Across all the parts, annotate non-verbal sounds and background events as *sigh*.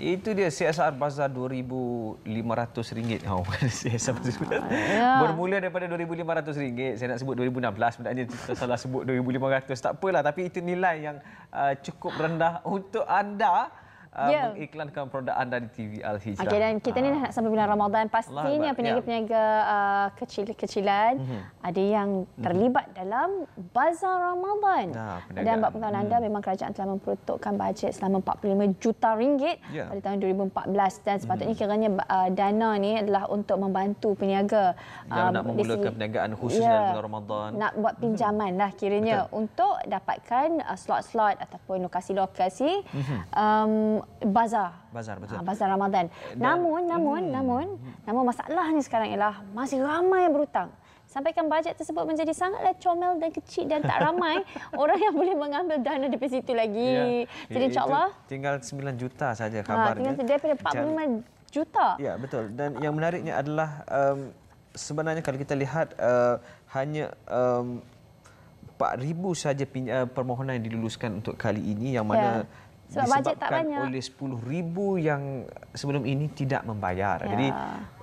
Itu dia CSR Bazar RM2,500. Oh, *laughs* CSR Bazar. Ya. Bermula daripada RM2,500. Saya nak sebut 2016 sebenarnya kita salah sebut 2,500. Tak apalah tapi itu nilai yang uh, cukup rendah untuk anda uh, Ya. mengiklankan produk anda di TV Al Hijrah. Okey dan kita ni Ah. dah nak sampai bulan Ramadan pastinya ya. peniaga-peniaga uh, kecil-kecilan Mhm. ada yang terlibat dalam bazar Ramadan. Ah, perniagaan. dan buat pengetahuan anda memang kerajaan telah memperuntukkan bajet selama 45 juta ringgit Ya. pada tahun 2014 dan sepatutnya kiranya uh, dana ni adalah untuk membantu peniaga Yang um, nak memulakan perniagaan khusus Ya. dalam bulan Ramadan. Nak buat pinjaman lah kiranya untuk dapatkan uh, slot-slot ataupun lokasi-lokasi um, bazar. Bazar, betul. Ah, bazar Ramadan. namun, namun, namun, namun masalahnya sekarang ialah masih ramai yang berhutang. Sampaikan bajet tersebut menjadi sangatlah comel dan kecil dan tak ramai *laughs* orang yang boleh mengambil dana daripada situ lagi. Jadi Itu insyaAllah tinggal 9 juta saja ha, kabarnya. tinggal daripada 45 juta. Ya, betul. Dan yang menariknya adalah um, sebenarnya kalau kita lihat uh, hanya um, 4,000 saja uh, permohonan yang diluluskan untuk kali ini yang mana Ya. Sebab bajet tak disebabkan banyak. oleh 10,000 yang sebelum ini tidak membayar. Ya. Jadi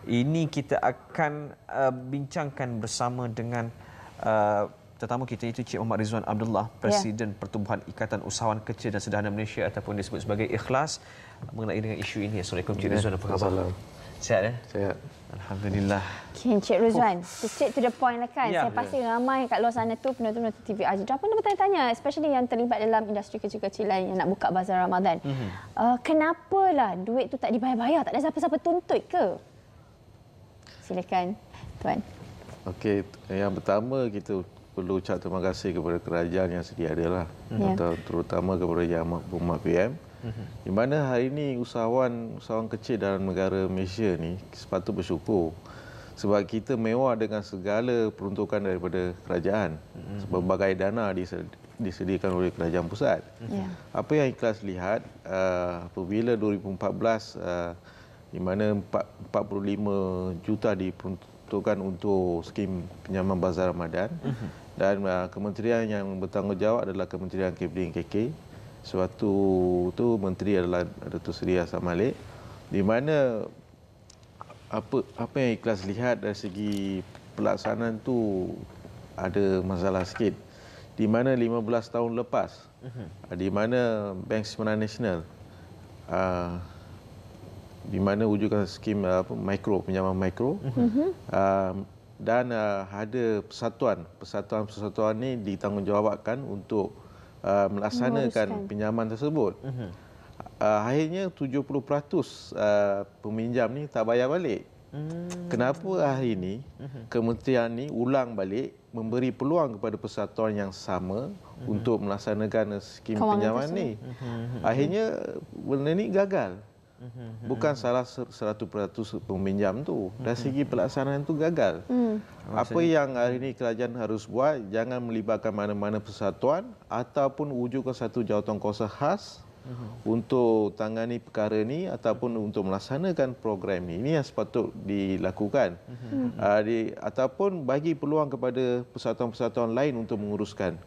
ini kita akan uh, bincangkan bersama dengan uh, tetamu kita itu Cik Muhammad Rizwan Abdullah, Presiden Pertubuhan Ikatan Usahawan Kecil dan Sederhana Malaysia ataupun disebut sebagai Ikhlas mengenai dengan isu ini. Assalamualaikum Cik Rizwan, apa khabar? Sihat ya? Saya Alhamdulillah. Okay, Encik Ruzwan, to straight to the point lah kan. Ya, Saya pasti ramai kat luar sana tu penonton-penonton TV Ajra pun bertanya-tanya, especially yang terlibat dalam industri kecil-kecilan yang nak buka bazar Ramadan. Mm-hmm. Uh, kenapalah duit tu tak dibayar-bayar? Tak ada siapa-siapa tuntut ke? Silakan, Tuan. okey yang pertama kita perlu ucap terima kasih kepada kerajaan yang sedia ada lah. Ter- Terutama kepada Yang Amat Berhormat PM. Di mana hari ini usahawan usahawan kecil dalam negara Malaysia ni sepatut bersyukur sebab kita mewah dengan segala peruntukan daripada kerajaan. Berbagai dana dised- disediakan oleh kerajaan pusat. Ya. Apa yang ikhlas lihat uh, apabila 2014 uh, di mana empat- 45 juta diperuntukkan untuk skim pinjaman bazar Ramadan dan uh, kementerian yang bertanggungjawab adalah Kementerian Cabinet KK. Suatu tu menteri adalah Datuk Seri Hassan Malik di mana apa apa yang ikhlas lihat dari segi pelaksanaan tu ada masalah sikit. Di mana 15 tahun lepas uh di mana Bank Simpanan Nasional uh, di mana wujudkan skim uh, apa mikro pinjaman mikro uh, dan uh, ada persatuan. Persatuan-persatuan ni ditanggungjawabkan untuk uh, melaksanakan Menguruskan. pinjaman tersebut. Uh, akhirnya 70% uh, peminjam ni tak bayar balik. Kenapa hari ini kementerian ni ulang balik memberi peluang kepada persatuan yang sama untuk melaksanakan skim Kewangan pinjaman ni. Akhirnya benda ni gagal. Bukan salah ser- 100% peminjam tu. Dari segi pelaksanaan tu gagal. Apa yang hari ini kerajaan harus buat jangan melibatkan mana-mana persatuan ataupun wujudkan satu jawatankuasa khas untuk tangani perkara ni ataupun untuk melaksanakan program ni. Ini yang sepatut dilakukan. Uh, di, ataupun bagi peluang kepada persatuan-persatuan lain untuk menguruskan.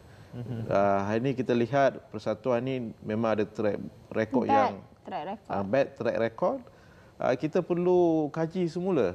Uh, hari ini kita lihat persatuan ni memang ada track rekod yang track record. uh, bad track record. Uh, kita perlu kaji semula.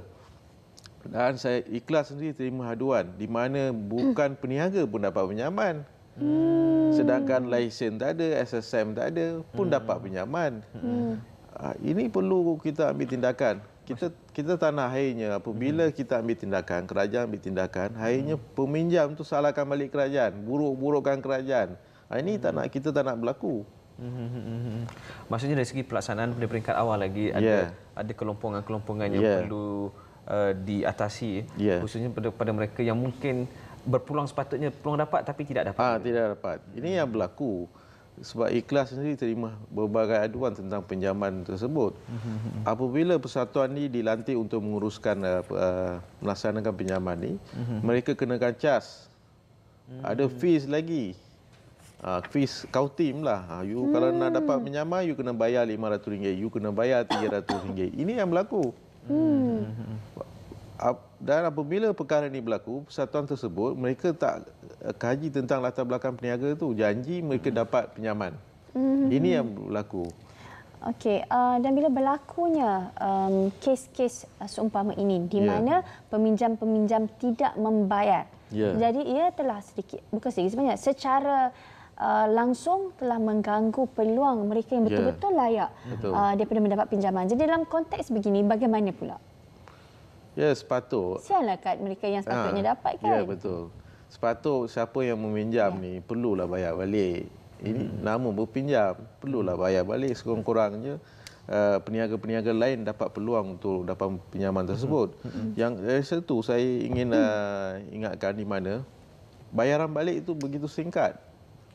Dan saya ikhlas sendiri terima haduan di mana bukan *coughs* peniaga pun dapat pinjaman. Hmm. Sedangkan lesen tak ada, SSM tak ada pun hmm. dapat pinjaman. Hmm. Uh, ini perlu kita ambil tindakan. Kita kita tak nak akhirnya apabila kita ambil tindakan, kerajaan ambil tindakan, akhirnya peminjam tu salahkan balik kerajaan, buruk-burukkan kerajaan. Ini tak nak kita tak nak berlaku. Mhm. Maksudnya dari segi pelaksanaan pada peringkat awal lagi ada Ya. ada kelompongan-kelompongan yang Ya. perlu uh, diatasi Ya. khususnya pada pada mereka yang mungkin berpeluang sepatutnya peluang dapat tapi tidak dapat. Ah, tidak dapat. Ini yang berlaku. Sebab ikhlas sendiri terima berbagai aduan tentang pinjaman tersebut. Apabila persatuan ini dilantik untuk menguruskan uh, uh, melaksanakan pinjaman ni, mereka kenakan cas. Ada fees lagi. Uh, fees kau tim lah. Uh, you kalau nak dapat pinjaman, you kena bayar RM500, you kena bayar RM300. Ini yang berlaku. Ap- Dan apabila perkara ini berlaku, persatuan tersebut mereka tak kaji tentang latar belakang peniaga tu, janji mereka dapat pinjaman. Ini yang berlaku. Okey, uh, dan bila berlakunya um, kes-kes uh, seumpama ini di Ya. mana peminjam-peminjam tidak membayar. Ya. Jadi ia telah sedikit bukan sedikit sebenarnya secara uh, langsung telah mengganggu peluang mereka yang Ya. betul-betul layak Betul. uh, daripada mendapat pinjaman. Jadi dalam konteks begini bagaimana pula? Ya, sepatut. Sialah kad mereka yang sepatutnya Ah, dapat kan? Ya, betul. Sepatut siapa yang meminjam Ya. ni perlulah bayar balik. Ini hmm. nama berpinjam, perlulah bayar balik sekurang-kurangnya. Uh, peniaga-peniaga lain dapat peluang untuk dapat pinjaman tersebut. Hmm. Yang dari situ saya ingin uh, ingatkan di mana bayaran balik itu begitu singkat.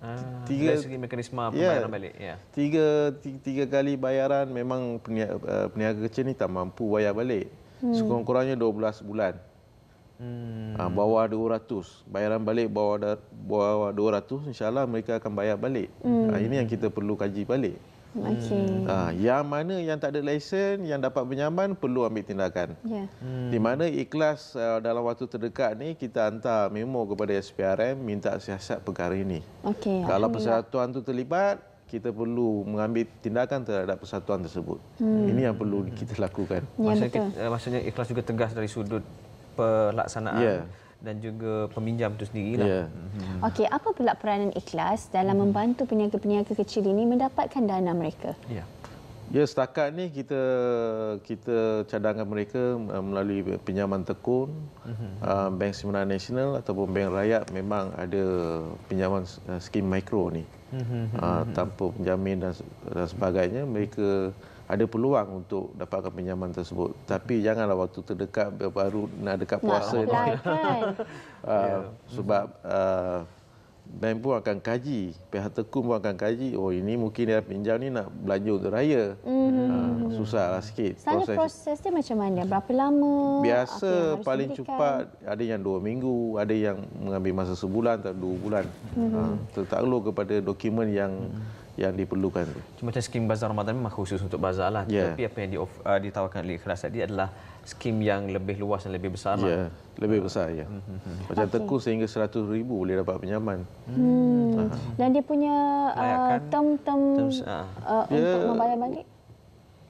Ah, Tiga- dari segi mekanisme Ya. pembayaran balik. Ya. Tiga, tiga, tiga kali bayaran memang peniaga, uh, peniaga kecil ni tak mampu bayar balik. Hmm. Sekurang-kurangnya 12 bulan. Hmm. Ha, bawah 200. Bayaran balik bawah da- bawah 200 insya-Allah mereka akan bayar balik. Hmm. Ha, ini yang kita perlu kaji balik. Okey. Ha, yang mana yang tak ada lesen yang dapat pinjaman perlu ambil tindakan. Ya. Hmm. Di mana ikhlas uh, dalam waktu terdekat ni kita hantar memo kepada SPRM minta siasat perkara ini. Okey. Kalau persatuan tu terlibat kita perlu mengambil tindakan terhadap persatuan tersebut. Hmm. Ini yang perlu kita lakukan. Ya maksudnya, kita, maksudnya ikhlas juga tegas dari sudut pelaksanaan Ya. Dan juga peminjam itu sendiri lah. Ya. Okey, apa pula peranan ikhlas dalam membantu peniaga-peniaga kecil ini mendapatkan dana mereka? Ya. Ya setakat ni kita kita cadangkan mereka uh, melalui pinjaman tekun, uh, Bank Simpanan Nasional ataupun Bank Rakyat memang ada pinjaman uh, skim mikro ni. Uh, tanpa penjamin dan, dan sebagainya mereka ada peluang untuk dapatkan pinjaman tersebut. Tapi janganlah waktu terdekat baru nak dekat puasa ni. apply kan? *laughs* Uh, sebab uh, bank pun akan kaji, pihak tekun pun akan kaji, oh ini mungkin dia pinjam ni nak belanja untuk raya. Mm-hmm. Uh, susahlah sikit Selalu proses dia macam mana? Berapa lama? Biasa paling cepat ada yang dua minggu, ada yang mengambil masa sebulan atau dua bulan. Mm-hmm. Uh, tertakluk kepada dokumen yang yang diperlukan. Cuma macam skim bazar Ramadan memang khusus untuk bazar lah. Ya. Tetapi apa yang di, uh, ditawarkan oleh ikhlas tadi adalah skim yang lebih luas dan lebih besar Ya, lah. lebih besar ya. Macam tekun sehingga 100 ribu boleh dapat pinjaman. Hmm. Dan dia punya uh, Kelayakan. term-term ah. uh, Dia- untuk membayar balik?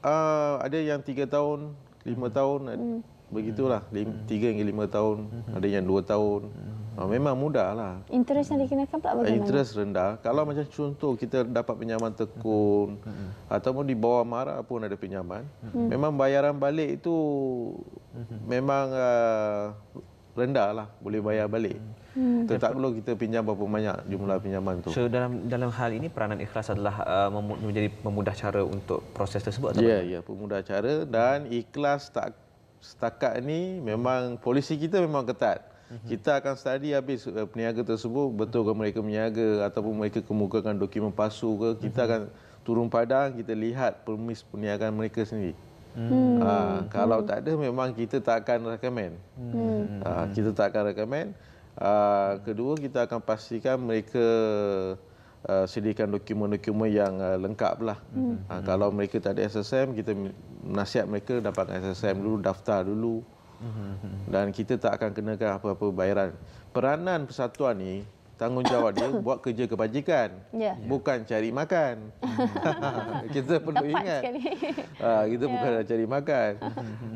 Uh, ada yang tiga tahun, lima tahun, hmm. Begitulah. Lim, tiga hingga lima tahun, ada yang dua tahun. Uh, memang mudah lah. Interest yang dikenakan pula bagaimana? Interest rendah. Kalau macam contoh kita dapat pinjaman tekun ataupun di bawah marah pun ada pinjaman. Memang bayaran balik itu memang uh, rendah lah. Boleh bayar balik. Tetap perlu kita pinjam berapa banyak jumlah pinjaman tu. So dalam dalam hal ini peranan ikhlas adalah uh, menjadi memudah cara untuk proses tersebut Ya, ya, pemudah cara dan ikhlas tak setakat ni memang polisi kita memang ketat. Kita akan study habis uh, peniaga tersebut betul ke mereka meniaga ataupun mereka kemukakan dokumen palsu ke kita akan turun padang kita lihat permis perniagaan mereka sendiri. Hmm. Ha, kalau tak ada memang kita tak akan recommend. Hmm. Ha, kita tak akan recommend. Ha, kedua kita akan pastikan mereka uh, sediakan dokumen-dokumen yang uh, lengkap lah. Hmm. Ha, kalau mereka tak ada SSM, kita nasihat mereka dapatkan SSM dulu, daftar dulu. Dan kita tak akan kenakan apa-apa bayaran. Peranan persatuan ni, tanggungjawab dia *coughs* buat kerja kebajikan. Ya. Bukan cari makan. *laughs* kita perlu Tepat ingat. sekali. Ha, kita bukan nak cari makan.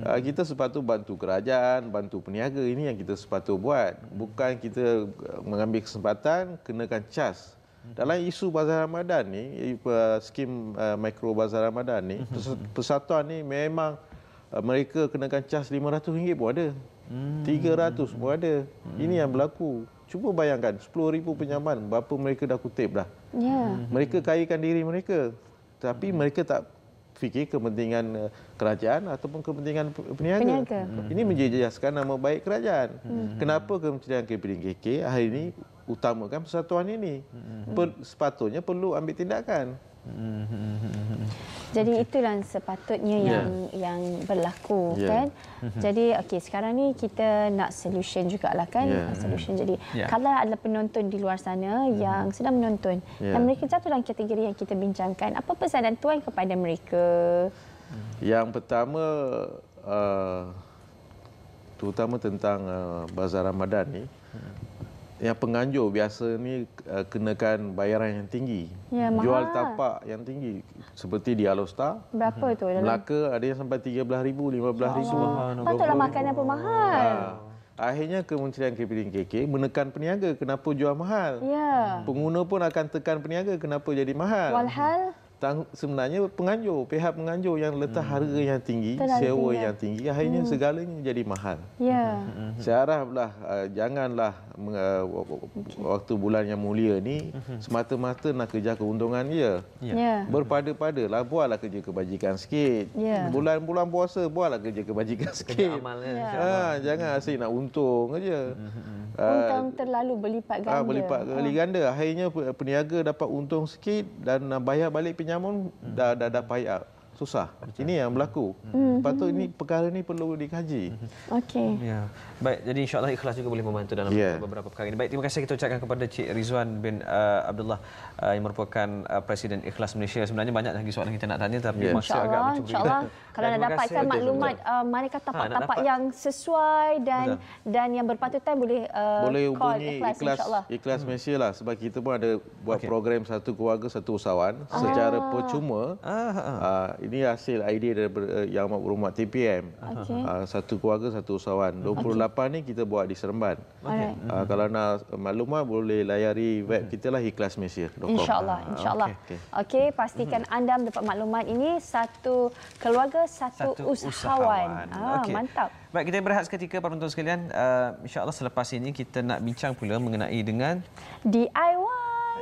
Ha, kita sepatut bantu kerajaan, bantu peniaga. Ini yang kita sepatut buat. Bukan kita uh, mengambil kesempatan kenakan cas. Dalam isu Bazar Ramadan ni, uh, skim uh, mikro Bazar Ramadan ni, pers- persatuan ni memang uh, mereka kenakan cas RM500 pun ada. RM300 pun ada. Ini yang berlaku. Cuba bayangkan 10,000 pinjaman, berapa mereka dah kutip dah. Ya. Mereka kayakan diri mereka. Tapi mereka tak fikir kepentingan eh, kerajaan ataupun kepentingan pe- peniaga. Peniaga. Ini menjejaskan nama baik kerajaan. Kenapa Kementerian KPDKK hari ini utamakan persatuan ini? Per, sepatutnya perlu ambil tindakan. Jadi itulah sepatutnya Ya. yang yang berlaku Ya. kan. Jadi okey sekarang ni kita nak solution jugalah kan. Ya. Solution. Jadi Ya. kalau ada penonton di luar sana yang sedang menonton Ya. dan mereka jatuh dalam kategori yang kita bincangkan, apa pesanan tuan kepada mereka? Yang pertama uh, terutama tentang uh, bazar Ramadan ni yang penganjur biasa ni uh, kenakan bayaran yang tinggi. Ya, mahal. Jual tapak yang tinggi seperti di Alostar. Berapa tu dalam? Melaka ada yang sampai RM13,000, RM15,000. Patutlah makanan pun mahal. Ah. Akhirnya Kementerian KPDKK menekan peniaga kenapa jual mahal. Ya. Pengguna pun akan tekan peniaga kenapa jadi mahal. Walhal Tang, sebenarnya penganjur, pihak penganjur yang letak harga yang tinggi, Terlalu sewa tinggi. yang tinggi, akhirnya segalanya jadi mahal. ya. Saya haraplah uh, janganlah uh, waktu bulan yang mulia ni semata-mata nak kejar keuntungan dia. Ya. Berpada-padalah buatlah kerja kebajikan sikit. Ya. Bulan-bulan puasa buatlah kerja kebajikan sikit. amal, Ya. Ha, jangan asyik nak untung aja. Untung terlalu berlipat ganda. Ah, berlipat kali ganda. Akhirnya pe- peniaga dapat untung sikit dan bayar balik pinjaman dah dah dah payah. Susah. Ini yang berlaku. Patut ini perkara ni perlu dikaji. Okey. Ya. Baik, jadi insyaAllah ikhlas juga boleh membantu dalam Ya. beberapa perkara ini. Baik, terima kasih kita ucapkan kepada Cik Rizwan bin uh, Abdullah uh, yang merupakan uh, Presiden Ikhlas Malaysia. Sebenarnya banyak lagi soalan kita nak tanya tapi Ya. masa agak mencuri. insyaAllah *laughs* kalau nak kasih. dapatkan maklumat uh, manakah Ha, nak tapak-tapak dapat. yang sesuai dan dan yang berpatutan boleh uh, Boleh call hubungi ikhlas, ikhlas insyaAllah. ikhlas Malaysia lah sebab kita pun ada buat Okey. program satu keluarga satu usahawan secara percuma. Ah, ah, ah. Ah, ini hasil idea daripada uh, Yang Amat Berhormat TPM. Okey. Ah, satu keluarga satu usahawan. 28 ni kita buat di Seremban. Alright. Ah, kalau nak maklumat boleh layari web kita lah ikhlasmalaysia.com. InsyaAllah, insyaAllah. okey, Okey, okay, pastikan anda mendapat maklumat ini satu keluarga, satu, usahawan. Ah, Okey. Mantap. Baik, kita berehat seketika para penonton sekalian. Uh, InsyaAllah selepas ini kita nak bincang pula mengenai dengan DIY.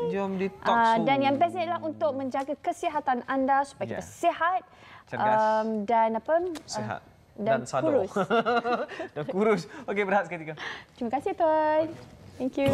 Jom di talk Ah, dan yang best adalah untuk menjaga kesihatan anda supaya Ya. kita sihat Cergas. um, dan apa? Sihat. ah, dan, dan sadar. kurus. *laughs* dan kurus. Okey, berehat seketika. Terima kasih tuan. Thank you.